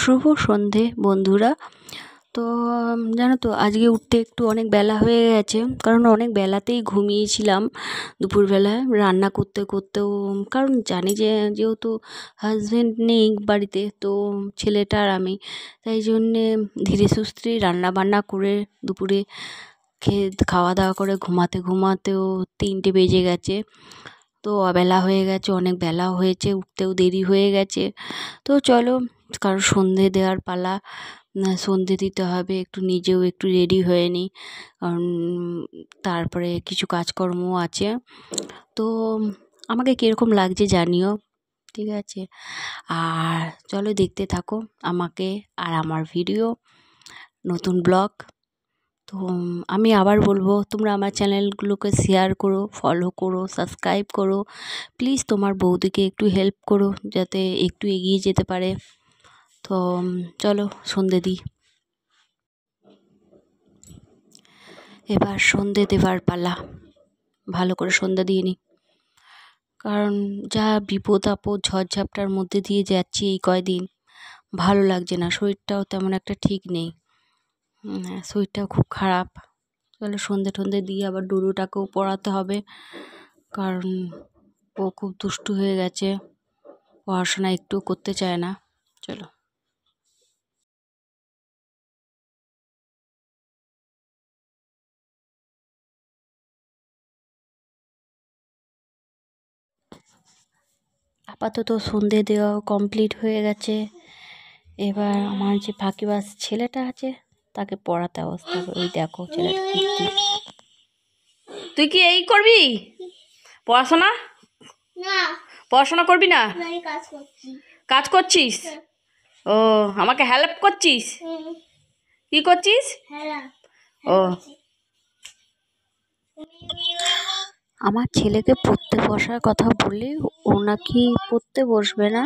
শুভ সন্ধে, বন্ধুরা। তো জানো তো, আজকে উঠতে একটু অনেক বেলা হয়ে গেছে, কারণ অনেক বেলাতেই ঘুমিয়েছিলাম দুপুরবেলায় রান্না করতে করতেও কারণ জানি যে, যেহেতু হাজব্যান্ড নেই বাড়িতে, তো ছেলেটা আর আমি, তাই জন্যে ধীরে সুস্থে রান্না বান্না করে দুপুরে খেয়ে, খাওয়া দাওয়া করে ঘুমাতে ঘুমাতেও তিনটে বেজে গেছে। তো অবেলা হয়ে গেছে, অনেক বেলাও হয়েছে, উঠতেও দেরি হয়ে গেছে। তো চলো কারণ সন্ধে দেওয়ার পালা সন্ধে দিতে হবে, একটু নিজেও একটু রেডি হয়ে নিই। কারণ, তারপরে কিছু কাজকর্ম আছে। তো আমাকে কীরকম লাগছে জানিও, ঠিক আছে? আর চলো দেখতে থাকো আমাকে আর আমার ভিডিও নতুন ব্লগ তো আমি আবার বলব, তোমরা আমার চ্যানেলগুলোকে শেয়ার করো ফলো করো সাবস্ক্রাইব করো। প্লিজ তোমার বৌদিকে একটু হেল্প করো, যাতে একটু এগিয়ে যেতে পারে। তো চলো, সন্ধে দিই। এবার সন্ধে দেবার পালা। ভালো করে সন্ধ্যা দিয়ে নিই কারণ যা বিপদ আপদ ঝড়ঝাপটার মধ্যে দিয়ে যাচ্ছি এই কয়দিন, ভালো লাগছে না, শরীরটাও তেমন একটা ঠিক নেই। শরীরটাও খুব খারাপ। চলো সন্ধে টন্ধে দিয়ে আবার ডুরুটাকেও পড়াতে হবে। কারণ ও খুব দুষ্টু হয়ে গেছে। পড়াশোনা একটুও করতে চায় না। চলো। আপাতত সন্ধে দেওয়া কমপ্লিট হয়ে গেছে। এবার আমার যে ফাঁকিবাস ছেলেটা আছে তাকে পড়াতে অবস্থা ওই দেখো ছেলেটা কীর্তি তুই কি এই করবি? পড়াশোনা? পড়াশোনা করবি না? কাজ করছিস? ও আমাকে হেল্প করছিস? কি করছিস? ও। আমার ছেলেকে পড়তে বসার কথা বলি ও নাকি পড়তে বসবে না?